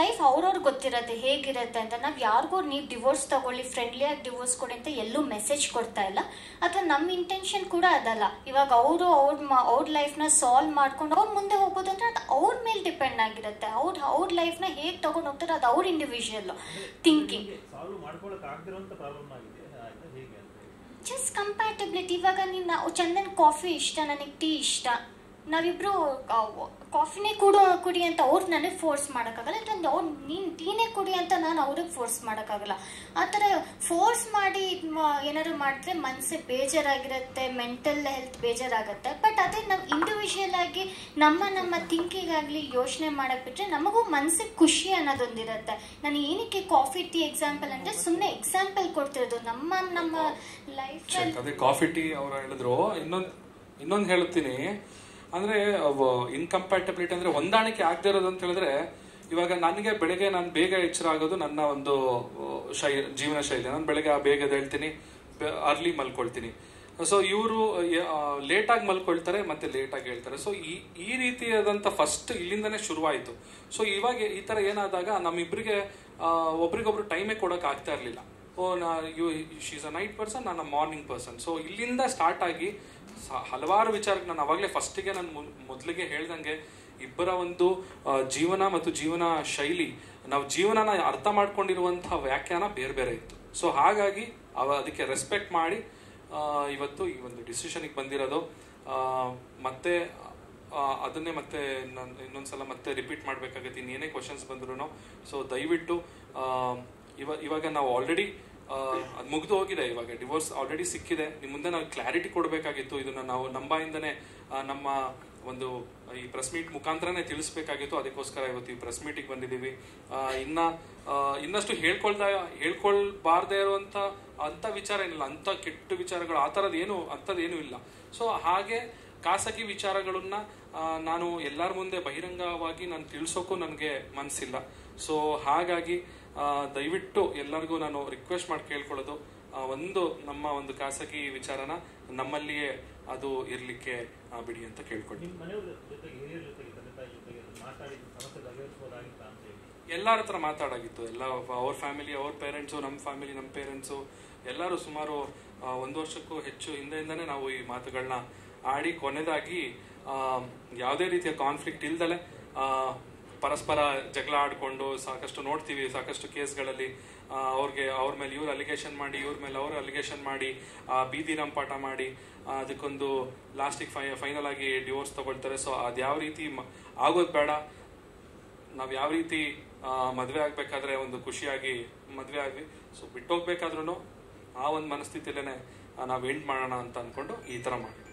Life ಅವ್ರವ್ರಿಗೆ ಗೊತ್ತಿರತ್ತೆ ಹೇಗಿರುತ್ತೆ ಅಂತ. ನಾವು ಯಾರಿಗೂ ನೀವು ಡಿವೋರ್ಸ್ ತಗೊಳ್ಳಿ ಫ್ರೆಂಡ್ಲಿಯಾಗಿ ಡಿವೋರ್ಸ್ ಕೊಡಿ ಅಂತ ಎಲ್ಲೂ ಮೆಸೇಜ್ ಕೊಡ್ತಾ ಇಲ್ಲ. ಅಥವಾ ನಮ್ಮ ಇಂಟೆನ್ಷನ್ ಕೂಡ ಅದಲ್ಲ. ಇವಾಗ ಅವರು ಅವ್ರ ಅವ್ರ ಲೈಫ್ನ ಸಾಲ್ವ್ ಮಾಡ್ಕೊಂಡು ಅವ್ರು ಮುಂದೆ ಹೋಗೋದು ಅಂದ್ರೆ ಅದು ಅವ್ರ ಮೇಲೆ ಡಿಪೆಂಡ್ ಆಗಿರುತ್ತೆ. ಅವ್ರ ಅವ್ರ ಲೈಫ್ನ ಹೇಗೆ ತಗೊಂಡು ಹೋಗ್ತಾರೆ ಅದು ಅವ್ರ ಇಂಡಿವಿಜುವಲ್ ಥಿಂಕಿಂಗ್ ಜಸ್ಟ್ ಕಂಪ್ಯಾಟಬಿಲಿಟಿ ಇವಾಗ ನಾವು ಚಂದನ್ ಕಾಫಿ ಇಷ್ಟ ನನಗೆ ಟೀ ಇಷ್ಟ. ನಾವಿಬ್ರು ಕಾಫಿನೇ ಕುಡು ಕುಡಿ ಅಂತ ಅವ್ರು ನನಗೆ ಫೋರ್ಸ್ ಮಾಡೋಕ್ಕಾಗಲ್ಲ. ಇಲ್ಲ ಅವ್ರು ನೀನು ಟೀನೇ ಕುಡಿ ಅಂತ ನಾನು ಅವ್ರಿಗೆ ಫೋರ್ಸ್ ಮಾಡೋಕ್ಕಾಗಲ್ಲ. ಆ ಥರ ಫೋರ್ಸ್ ಮಾಡಿ ಏನಾದ್ರು ಮಾಡಿದ್ರೆ ಮನಸ್ಸೇ ಬೇಜಾರಾಗಿರುತ್ತೆ ಮೆಂಟಲ್ ಹೆಲ್ತ್ ಬೇಜಾರಾಗುತ್ತೆ. ಬಟ್ ಅದೇ ನಾವು ಇಂಡಿವಿಜುವಲ್ ಆಗಿ ನಮ್ಮ ನಮ್ಮ ಥಿಂಕಿಂಗ್ ಆಗಲಿ ಯೋಚನೆ ಮಾಡೋಕೆ ಬಿಟ್ಟರೆ ನಮಗೂ ಮನಸ್ಸಿಗೆ ಖುಷಿ ಅನ್ನೋದೊಂದಿರುತ್ತೆ. ನಾನು ಏನಕ್ಕೆ ಕಾಫಿ ಟೀ ಎಕ್ಸಾಂಪಲ್ ಅಂದರೆ ಸುಮ್ಮನೆ ಎಕ್ಸಾಂಪಲ್ ಕೊಡ್ತಿರೋದು. ನಮ್ಮ ನಮ್ಮ ಲೈಫ್ ಅದೇ ಕಾಫಿ ಟೀ ಅವರು ಹೇಳಿದ್ರು. ಇನ್ನೊಂದು ಇನ್ನೊಂದು ಹೇಳ್ತೀನಿ. ಅಂದ್ರೆ ಇನ್ಕಂಪ್ಯಾಟಬಿಲಿಟಿ ಅಂದ್ರೆ ಹೊಂದಾಣಿಕೆ ಆಗದೆ ಇರೋದು ಅಂತ ಹೇಳಿದ್ರೆ, ಇವಾಗ ನನಗೆ ಬೆಳಗ್ಗೆ ನಾನು ಬೇಗ ಎಚ್ಚರ ಆಗೋದು ನನ್ನ ಒಂದು ಶೈ, ಜೀವನ ಶೈಲಿ. ನಾನು ಬೆಳಗ್ಗೆ ಬೇಗ ಹೇಳ್ತೀನಿ ಅರ್ಲಿ ಮಲ್ಕೊಳ್ತೀನಿ. ಸೊ ಇವರು ಲೇಟಾಗಿ ಮಲ್ಕೊಳ್ತಾರೆ, ಮತ್ತೆ ಲೇಟಾಗಿ ಹೇಳ್ತಾರೆ. ಸೊ ಈ ಈ ರೀತಿಯಾದಂಥ ಫಸ್ಟ್ ಇಲ್ಲಿಂದನೇ ಶುರುವಾಯಿತು. ಸೊ ಇವಾಗ ಈ ಥರ ಏನಾದಾಗ ನಮ್ಮಿಬ್ಬರಿಗೆ ಒಬ್ರಿಗೊಬ್ರು ಟೈಮೇ ಕೊಡೋಕೆ ಆಗ್ತಾ ಇರಲಿಲ್ಲ. ಓ, ನಾ you she's a night person ನಾನು ಮಾರ್ನಿಂಗ್ ಪರ್ಸನ್ ಸೊ ಇಲ್ಲಿಂದ ಸ್ಟಾರ್ಟ್ ಆಗಿ ಹಲವಾರು ವಿಚಾರಕ್ಕೆ ನಾನು ಅವಾಗಲೇ ಫಸ್ಟಿಗೆ ನಾನು ಮೊದಲಿಗೆ ಹೇಳ್ದಂಗೆ ಇಬ್ಬರ ಒಂದು ಜೀವನ ಮತ್ತು ಜೀವನ ಶೈಲಿ, ನಾವು ಜೀವನನ ಅರ್ಥ ಮಾಡ್ಕೊಂಡಿರುವಂಥ ವ್ಯಾಖ್ಯಾನ ಬೇರೆ ಬೇರೆ ಇತ್ತು. ಸೊ ಹಾಗಾಗಿ ಅವ, ಅದಕ್ಕೆ ರೆಸ್ಪೆಕ್ಟ್ ಮಾಡಿ ಇವತ್ತು ಈ ಒಂದು ಡಿಸಿಷನಿಗೆ ಬಂದಿರೋದು. ಮತ್ತೆ ಅದನ್ನೇ ಮತ್ತೆ ನಾನು, ಇನ್ನೊಂದ್ಸಲ ಮತ್ತೆ ರಿಪೀಟ್ ಮಾಡ್ಬೇಕಾಗತ್ತೆ. ಇನ್ನೇನೇ ಕ್ವಶನ್ಸ್ ಬಂದ್ರು ಸೊ ದಯವಿಟ್ಟು ಆ, ಇವ ಇವಾಗ ನಾವು ಆಲ್ರೆಡಿ ಅದು ಮುಗಿದು ಹೋಗಿದೆ. ಇವಾಗ ಡಿವೋರ್ಸ್ ಆಲ್ರೆಡಿ ಸಿಕ್ಕಿದೆ. ನಿಮ್ಮ ಮುಂದೆ ನಾವು ಕ್ಲಾರಿಟಿ ಕೊಡಬೇಕಾಗಿತ್ತು. ಇದನ್ನ ನಾವು ನಂಬಾಯಿಂದನೇ ನಮ್ಮ ಒಂದು ಈ ಪ್ರೆಸ್ ಮೀಟ್ ಮುಖಾಂತರನೇ ತಿಳಿಸ್ಬೇಕಾಗಿತ್ತು. ಅದಕ್ಕೋಸ್ಕರ ಇವತ್ತು ಈ ಪ್ರೆಸ್ ಮೀಟಿಗೆ ಬಂದಿದ್ದೀವಿ. ಇನ್ನ ಇನ್ನಷ್ಟು ಹೇಳ್ಕೊಳ್ತಾ ಹೇಳ್ಕೊಳ್ಬಾರ್ದೇ ಇರುವಂತ ಅಂತ ವಿಚಾರ ಏನಿಲ್ಲ. ಅಂತ ಕೆಟ್ಟ ವಿಚಾರಗಳು ಆ ಥರದ್ದು ಏನು ಅಂಥದ್ದೇನು ಇಲ್ಲ. ಸೊ ಹಾಗೆ ಖಾಸಗಿ ವಿಚಾರಗಳನ್ನ ನಾನು ಎಲ್ಲರ ಮುಂದೆ ಬಹಿರಂಗವಾಗಿ ನಾನು ತಿಳಿಸೋಕ್ಕೂ ನನಗೆ ಮನಸ್ಸಿಲ್ಲ ಸೊ ಹಾಗಾಗಿ ದಯವಿಟ್ಟು ಎಲ್ಲರಿಗೂ ನಾನು ರಿಕ್ವೆಸ್ಟ್ ಮಾಡಿ ಕೇಳ್ಕೊಳ್ಳೋದು. ಒಂದು ನಮ್ಮ ಒಂದು ಖಾಸಗಿ ವಿಚಾರನ ನಮ್ಮಲ್ಲಿಯೇ ಅದು ಇರ್ಲಿಕ್ಕೆ ಬಿಡಿ ಅಂತ ಕೇಳ್ಕೊಳ್ತೀನಿ ಎಲ್ಲರ ಹತ್ರ ಮಾತಾಡಾಗಿತ್ತು. ಎಲ್ಲ ಅವ್ರ ಫ್ಯಾಮಿಲಿ ಅವ್ರ ಪೇರೆಂಟ್ಸು ನಮ್ಮ ಫ್ಯಾಮಿಲಿ ನಮ್ಮ ಪೇರೆಂಟ್ಸು ಎಲ್ಲರೂ ಸುಮಾರು ಒಂದು ವರ್ಷಕ್ಕೂ ಹೆಚ್ಚು ಹಿಂದೆಯಿಂದನೇ ನಾವು ಈ ಮಾತುಗಳನ್ನ ಆಡಿ ಕೊನೆದಾಗಿ ಯಾವುದೇ ರೀತಿಯ ಕಾನ್ಫ್ಲಿಕ್ಟ್ ಇಲ್ದಲೆ ಪರಸ್ಪರ ಜಗಳ ಆಡ್ಕೊಂಡು ಸಾಕಷ್ಟು ನೋಡ್ತೀವಿ, ಸಾಕಷ್ಟು ಕೇಸ್ಗಳಲ್ಲಿ. ಅವ್ರಿಗೆ ಅವ್ರ ಮೇಲೆ ಇವ್ರು ಅಲಿಗೇಷನ್ ಮಾಡಿ, ಇವ್ರ ಮೇಲೆ ಅವರು ಅಲಿಗೇಷನ್ ಮಾಡಿ ಬೀದಿ ರಂಪಾಟ ಮಾಡಿ ಅದಕ್ಕೊಂದು ಲಾಸ್ಟಿಗೆ ಫೈ ಫೈನಲ್ ಆಗಿ ಡಿವೋರ್ಸ್ ತಗೊಳ್ತಾರೆ. ಸೊ ಅದು ಯಾವ ರೀತಿ ಆಗೋದು ಬೇಡ. ನಾವು ಯಾವ ರೀತಿ ಮದುವೆ ಆಗಬೇಕಾದ್ರೆ ಒಂದು ಖುಷಿಯಾಗಿ ಮದುವೆ ಆಗಲಿ ಸೊ ಬಿಟ್ಟೋಗ್ಬೇಕಾದ್ರೂ ಆ ಒಂದು ಮನಸ್ಥಿತಿಲೇ ನಾವು ಎಂಡ್ ಮಾಡೋಣ ಅಂತ ಅಂದ್ಕೊಂಡು ಈ ಥರ ಮಾಡಿದ್ವಿ